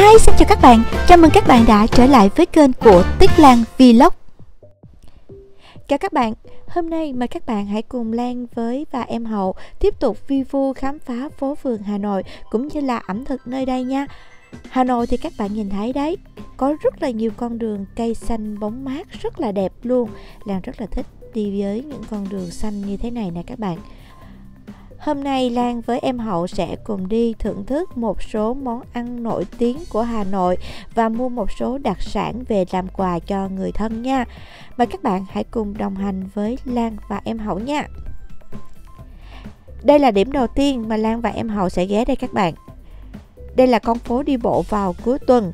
Hi, xin chào các bạn. Chào mừng các bạn đã trở lại với kênh của Tuyết Lan Vlog. Chào các bạn. Hôm nay mời các bạn hãy cùng Lan với và em Hậu tiếp tục vi vu khám phá phố phường Hà Nội cũng như là ẩm thực nơi đây nha. Hà Nội thì các bạn nhìn thấy đấy, có rất là nhiều con đường cây xanh bóng mát rất là đẹp luôn. Lan rất là thích đi với những con đường xanh như thế này nè các bạn. Hôm nay Lan với em Hậu sẽ cùng đi thưởng thức một số món ăn nổi tiếng của Hà Nội và mua một số đặc sản về làm quà cho người thân nha. Mời các bạn hãy cùng đồng hành với Lan và em Hậu nha. Đây là điểm đầu tiên mà Lan và em Hậu sẽ ghé đây các bạn. Đây là con phố đi bộ vào cuối tuần.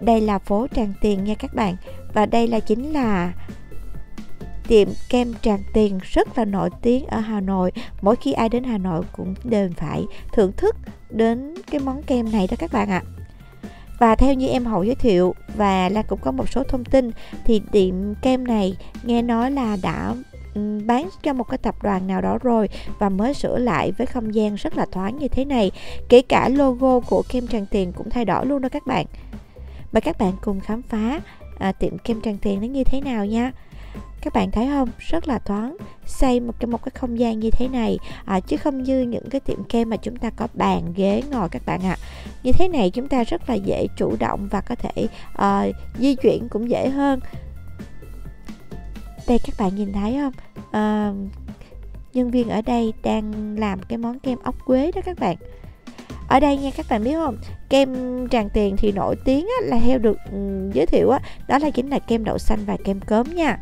Đây là phố Tràng Tiền nha các bạn. Và đây là chính là tiệm kem Tràng Tiền rất là nổi tiếng ở Hà Nội. Mỗi khi ai đến Hà Nội cũng đều phải thưởng thức đến cái món kem này đó các bạn ạ. Và theo như em Hậu giới thiệu và là cũng có một số thông tin thì tiệm kem này nghe nói là đã ừ, bán cho một cái tập đoàn nào đó rồi và mới sửa lại với không gian rất là thoáng như thế này. Kể cả logo của kem Tràng Tiền cũng thay đổi luôn đó các bạn. Mời các bạn cùng khám phá à, tiệm kem Tràng Tiền nó như thế nào nha các bạn thấy không? Rất là thoáng xây một cái một cái không gian như thế này à, chứ không như những cái tiệm kem mà chúng ta có bàn ghế ngồi các bạn ạ. À. như thế này chúng ta rất là dễ chủ động và có thể à, di chuyển cũng dễ hơn. Đây các bạn nhìn thấy không? À, nhân viên ở đây đang làm cái món kem ốc quế đó các bạn. Ở đây nha các bạn biết không? Kem tràng tiền thì nổi tiếng á, là theo được um, giới thiệu á, đó là chính là kem đậu xanh và kem cớm nha.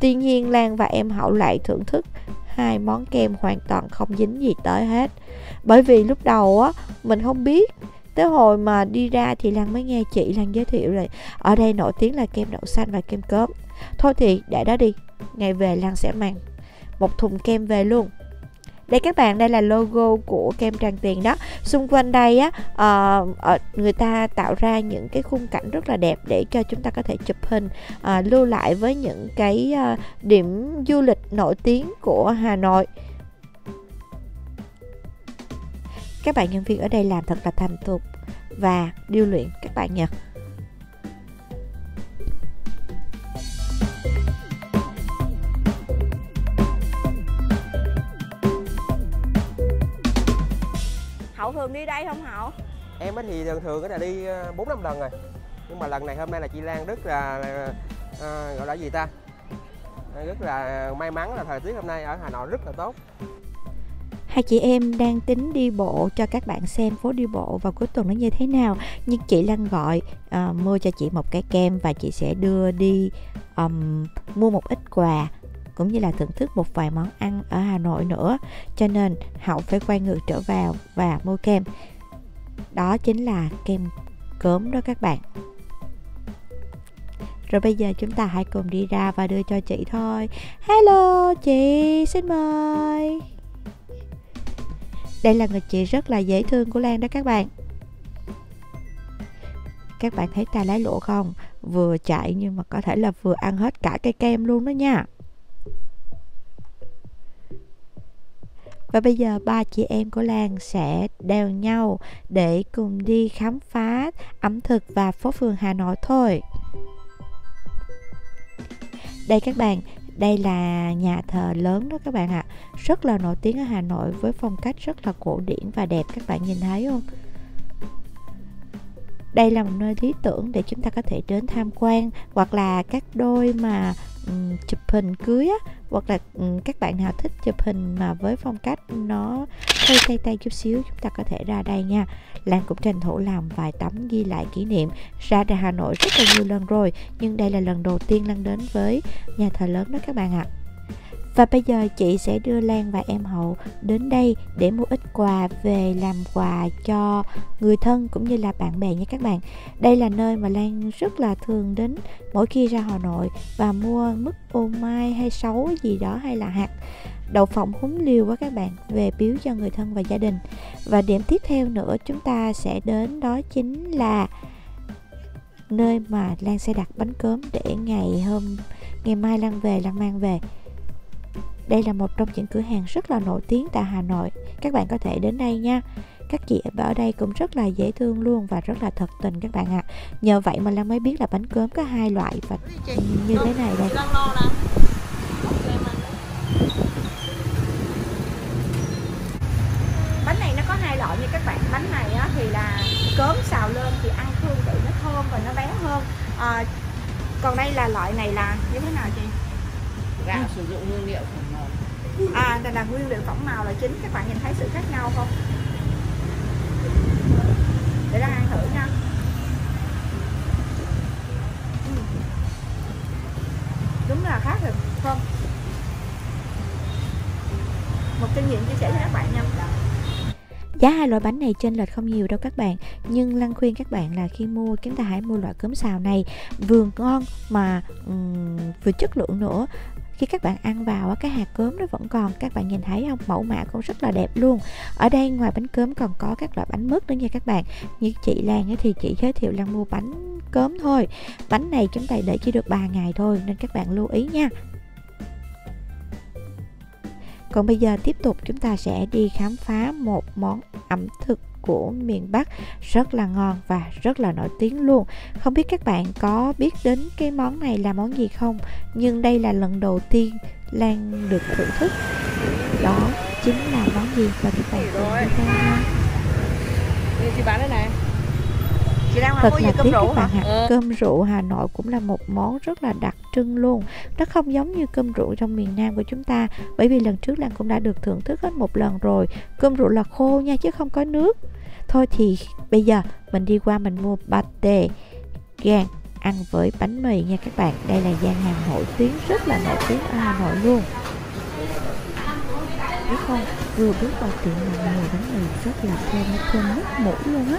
Tuy nhiên, Lan và em Hậu lại thưởng thức hai món kem hoàn toàn không dính gì tới hết. Bởi vì lúc đầu á, mình không biết. Tới hồi mà đi ra thì Lan mới nghe chị Lan giới thiệu rồi ở đây nổi tiếng là kem đậu xanh và kem cớm thôi thì để đó đi, ngày về Lan sẽ mang một thùng kem về luôn đây các bạn đây là logo của kem Tràng Tiền đó. Xung quanh đây á uh, người ta tạo ra những cái khung cảnh rất là đẹp để cho chúng ta có thể chụp hình uh, lưu lại với những cái uh, điểm du lịch nổi tiếng của Hà Nội. Các bạn nhân viên ở đây làm thật là thành thục và điêu luyện các bạn nhỉ thường đi đây không Hậu? Em thì thường thường là đi ờ, bốn năm lần rồi. Nhưng mà lần này hôm nay là chị Lan rất là à, gọi là gì ta? Rất là may mắn là thời tiết hôm nay ở Hà Nội rất là tốt. Hai chị em đang tính đi bộ cho các bạn xem phố đi bộ vào cuối tuần nó như thế nào. Nhưng chị Lan gọi uh, mua cho chị một cái kem và chị sẽ đưa đi um, mua một ít quà cũng như là thưởng thức một vài món ăn ở Hà Nội nữa. Cho nên, Hậu phải quay ngược trở vào và mua kem. Đó chính là kem cớm đó các bạn. Rồi bây giờ chúng ta hãy cùng đi ra và đưa cho chị thôi. Hello, chị, xin mời. Đây là người chị rất là dễ thương của Lan đó các bạn. Các bạn thấy ta lái lụa không? Vừa chạy nhưng mà có thể là vừa ăn hết cả cây kem luôn đó nha. Và bây giờ ba chị em của làng sẽ đeo nhau để cùng đi khám phá ẩm thực và phố phường Hà Nội thôi. Đây các bạn, đây là nhà thờ lớn đó các bạn ạ. À. Rất là nổi tiếng ở Hà Nội với phong cách rất là cổ điển và đẹp các bạn nhìn thấy không? đây là một nơi lý tưởng để chúng ta có thể đến tham quan hoặc là các đôi mà chụp hình cưới á, hoặc là các bạn nào thích chụp hình mà với phong cách nó hơi tay tay chút xíu, chúng ta có thể ra đây nha Lan cũng tranh thủ làm vài tấm ghi lại kỷ niệm ra Đà Hà Nội rất là nhiều lần rồi, nhưng đây là lần đầu tiên Lan đến với nhà thờ lớn đó các bạn ạ à. Và bây giờ chị sẽ đưa Lan và em Hậu đến đây để mua ít quà về làm quà cho người thân cũng như là bạn bè nha các bạn. Đây là nơi mà Lan rất là thường đến mỗi khi ra Hà Nội và mua mứt ô mai hay sấu gì đó hay là hạt, đậu phộng húng liều quá các bạn, về biếu cho người thân và gia đình. Và điểm tiếp theo nữa chúng ta sẽ đến đó chính là nơi mà Lan sẽ đặt bánh cốm để ngày hôm, ngày mai Lan về, Lan mang về đây là một trong những cửa hàng rất là nổi tiếng tại Hà Nội. Các bạn có thể đến đây nha. các chị ở đây cũng rất là dễ thương luôn và rất là thật tình các bạn ạ à. nhờ vậy mà Lan mới biết là bánh cơm có hai loại và như thế này đây bánh này nó có hai loại như các bạn bánh này á, thì là cớm xào lên thì ăn hương vị nó thơm và nó béo hơn à, còn đây là loại này là như thế nào chị gạo sử dụng nguyên liệu à đây là nguyên liệu phẩm màu là chính. Các bạn nhìn thấy sự khác nhau không? Để ra ăn thử nha. Ừ. Đúng là khác rồi không? Một kinh nghiệm chia sẻ cho các bạn nha. Giá hai loại bánh này trên lệch không nhiều đâu các bạn. Nhưng Lăng khuyên các bạn là khi mua chúng ta hãy mua loại cơm xào này Vừa ngon mà um, vừa chất lượng nữa khi các bạn ăn vào cái hạt cốm nó vẫn còn. Các bạn nhìn thấy không? Mẫu mã cũng rất là đẹp luôn. Ở đây ngoài bánh cốm còn có các loại bánh mứt nữa nha các bạn. Như chị Lan thì chị giới thiệu Lan mua bánh cốm thôi. Bánh này chúng ta để chỉ được 3 ngày thôi, nên các bạn lưu ý nha. Còn bây giờ tiếp tục chúng ta sẽ đi khám phá một món ẩm thực của miền Bắc rất là ngon và rất là nổi tiếng luôn. Không biết các bạn có biết đến cái món này là món gì không? Nhưng đây là lần đầu tiên Lan được thưởng thức. Đó chính là món gì và các bạn cùng đi theo nha. Chị bán đây này thật là tiếc các bạn ạ. Ừ. cơm rượu Hà Nội cũng là một món rất là đặc trưng luôn. Nó không giống như cơm rượu trong miền Nam của chúng ta bởi vì lần trước Lan cũng đã được thưởng thức hết một lần rồi. Cơm rượu là khô nha chứ không có nước. Thôi thì bây giờ mình đi qua mình mua pate gan ăn với bánh mì nha các bạn. Đây là gian hàng nổi tiếng rất là nổi tiếng ở Hà Nội luôn biết không? Vừa bước vào tiệm là mùi bánh mì rất là thơm thơm nước mũi luôn á.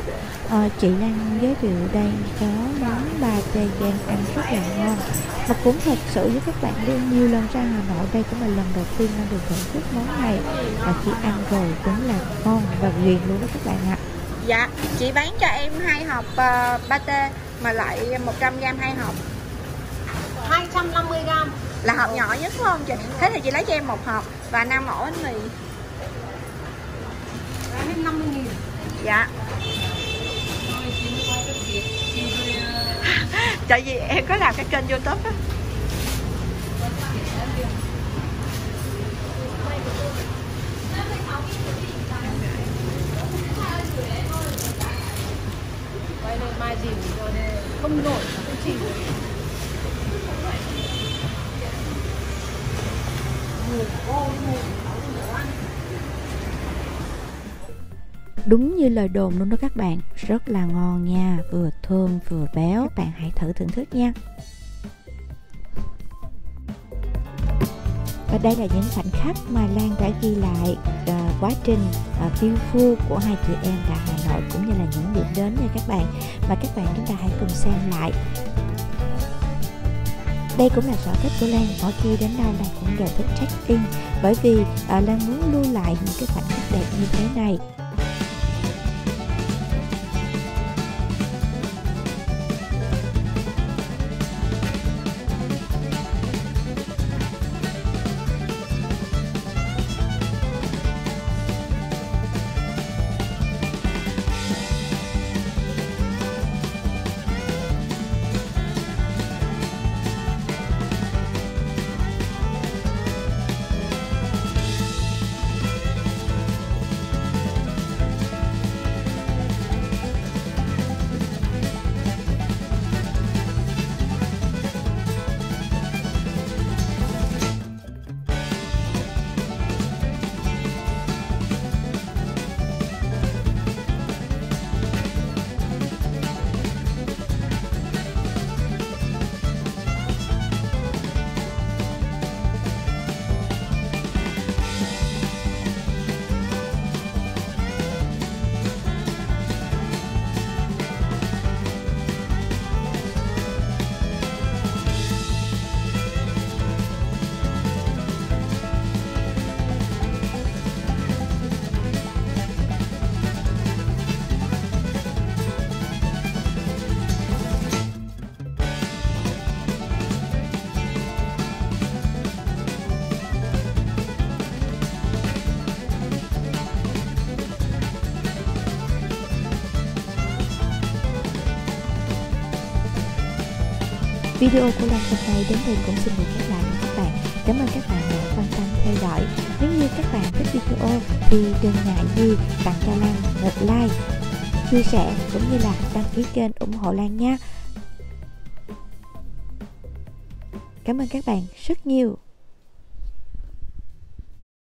À, chị Lan giới thiệu đây có món ba tê gan ăn rất là ngon. Và cũng thật sự với các bạn đi nhiều lần ra Hà Nội đây cũng là lần đầu tiên ăn được thưởng thức món này. Và khi ăn rồi cũng là ngon và ghiền luôn đó các bạn ạ. Dạ chị bán cho em hai hộp uh, ờ, pate mà lại 100 gram hai hộp. 250 gram là hộp nhỏ nhất đúng không chị? Thế thì chị lấy cho em một hộp và năm ổ bánh mì. Hết 50 nghìn. Dạ. Tại vì em có làm cái kênh youtube á. Quay lên mai không nổi không chịu Đúng như lời đồn luôn đó các bạn. Rất là ngon nha. Vừa thơm vừa béo. Các bạn hãy thử thưởng thức nha. Và đây là những khoảnh khắc mà Lan đã ghi lại uh, quá trình uh, phiêu phu của hai chị em tại Hà Nội cũng như là những điểm đến nha các bạn. Và các bạn chúng ta hãy cùng xem lại. Đây cũng là sở thích của Lan mỗi khi đến đâu Lan cũng đều thích check in bởi vì uh, Lan muốn lưu lại những cái khoảnh khắc đẹp như thế này. Video của Lan hôm nay đến đây cũng xin được khép lại với các bạn. Cảm ơn các bạn đã quan tâm theo dõi. Nếu như các bạn thích video thì đừng ngại gì tặng cho Lan một like, chia sẻ cũng như là đăng ký kênh ủng hộ Lan nha. Cảm ơn các bạn rất nhiều.